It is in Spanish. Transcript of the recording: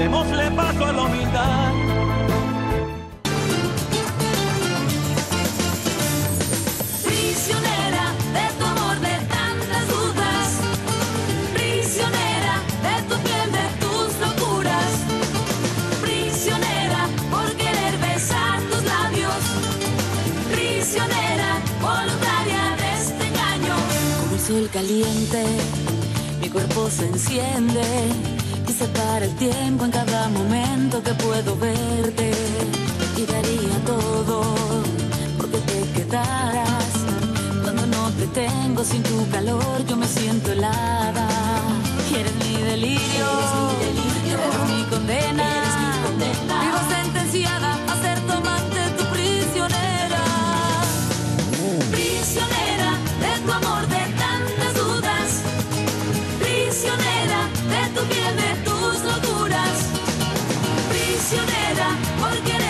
démosle paso a la humildad. Prisionera de tu amor, de tantas dudas. Prisionera de tu piel, de tus locuras. Prisionera por querer besar tus labios. Prisionera voluntaria de este engaño. Como el sol caliente, mi cuerpo se enciende y se para el tiempo en cada momento que puedo verte. Y daría todo porque te quedaras. Cuando no te tengo sin tu calor, yo me siento helada. Y eres mi delirio, eres mi condena. Vivo sentenciada a ser tu amante, tu prisionera. Prisionera de tu amor, de tantas dudas. Prisionera de tu piel, de traicionera por.